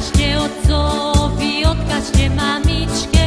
odkażcie od Sofii, odkażcie mamiczkę.